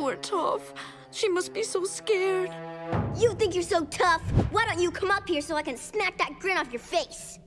Poor Toph. She must be so scared. You think you're so tough? Why don't you come up here so I can smack that grin off your face?